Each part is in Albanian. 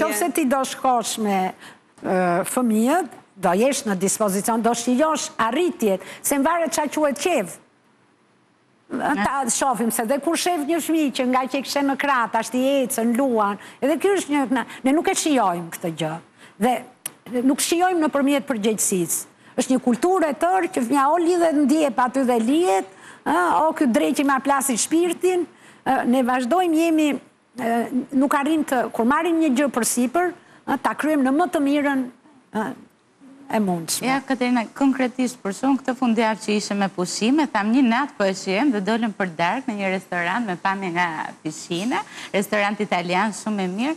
Qofse ti do shkosh me fëmijët, do jesh në dispozicion, do shijosh arritjet, se varet ça quhet qejf. Ta shofim se dhe kur shef një fëmi që nga që e kishe në krah, tashti ecën, luan, edhe kjo është një, ne nuk e shijojmë këtë gjë, dhe nuk shijojmë nëpërmjet përgjegjësisë. Është një kulturë e tërë që fëmija o lidhet në djep aty dhe lihet, o ky dreqi ma plasi shpirtin, ne vazhdojmë jemi, nuk arrijmë të, kur marrim një gjë përsipër, ta kryejmë në më të mirën e mundshme. Ja, Katerina, konkretisht për shembull, këtë fundjavë që isha me pushime, thamë një natë po e shijojmë dhe dolëm për darkë në një restorant me pamje nga pishina, restorant italian shumë i mirë,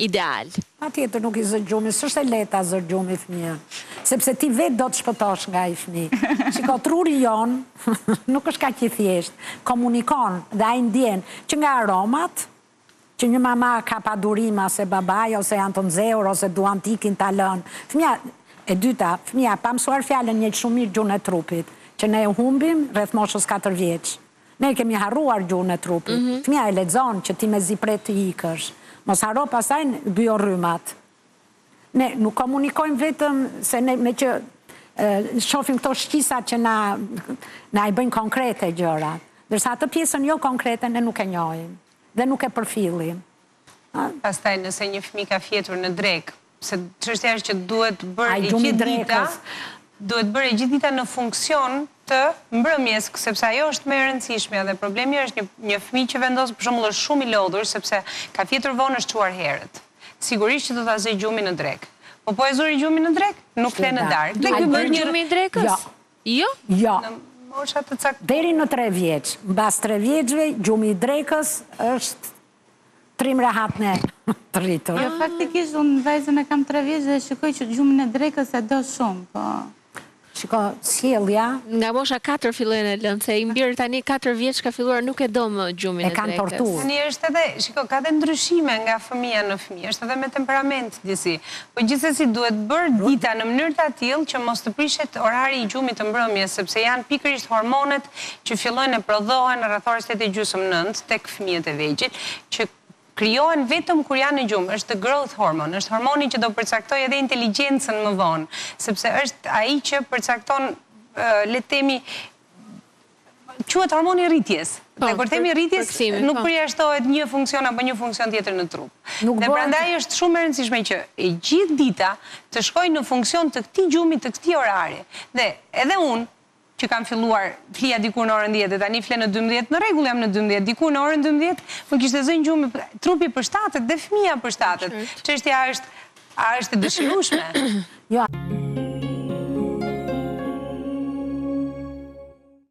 ideal. Patjetër nuk i zë gjumi, s'është e lehtë ta zërë gjumi fëmijën, sepse ti vetë do të shpëtosh nga ai fëmijë. Shiko, truri jonë nuk është kaq i thjeshtë, komunikon dhe ai ndjen që nga aromat që një mama ka padurim, se babai ose janë të nxehur ose duan të ikin ta lënë. Fëmija, e dyta, fëmija pa mësuar fjalën njeh shumë mirë gjuhën e trupit, që ne e humbim rreth moshës katër vjeç. Ne e kemi harruar gjuhën e trupit. Fëmija e lexon që ti mezi pret të ikësh. Mos harro pastaj biorrymat. Ne nuk komunikojmë vetëm se ne meqë shohim këto shqisat që na i bëjnë konkrete gjërat. Ndërsa atë pjesën jo konkrete ne nuk e njohim dhe nuk e përfillim. Pastaj nëse një fëmijë ka fjetur në drekë, Se çështja është që duhet bërë e gjithë dita, duhet bërë e gjithë dita në funksion të mbrëmjes, sepse ajo është më e rëndësishme dhe problemi është një fëmijë që vendos për shembull është shumë i lodhur sepse ka fjetur vonë është çuar herët. Sigurisht që do ta zërë gjumi në drekë. Po po e zuri gjumi në drekë? Nuk fle në darkë. Duhet bërë gjumi i drekës? Jo. Jo. Në mosha të caktuar. Deri në tre vjeç. Mbas tre vjeçve gjumi i drekës është Të rrimë rehat ne të rritur. Jo faktikisht unë vajzën e kam tre vjeç dhe e shikoj që gjumin e drekës e do shumë po shiko sjellja. Nga mosha katër fillojnë e lënë se im bir tani katër vjeç ka filluar nuk e do më gjumin e drekës. E kanë torturë. Tani është edhe shiko ka dhe ndryshime nga fëmija në fëmijë është edhe me temperament disi po gjithsesi duhet bërë dita në mënyrë të atillë që mos të prishet orari i gjumit të mbrëmjes sepse janë pikërisht hormonet që fillojnë e prodhohen rreth orës tetë e gjysëm nëntë tek fëmijët e vegjël, që krijohen vetëm kur janë në gjumë, është growth hormone, është hormoni që do përcaktojë edhe inteligjencën më vonë, sepse është ai që përcakton, le të themi, quhet hormoni i rritjes. Po, dhe kur themi rritjes, nuk përjashtohet një funksion apo një funksion tjetër në trup. Dhe prandaj është shumë e rëndësishme që e gjithë dita të shkojë në funksion të këtij gjumi, të këtij orari. Dhe edhe unë, që kam filluar, flija dikur në orën dhjetë dhe tani fle në dymbëdhjetë, në rregull jam në dymbëdhjetë, dikur në orën dymbëdhjetë më kishte zënë gjumi, trupi përshtatet dhe fëmija përshtatet. Çështja është a është e dëshirueshme.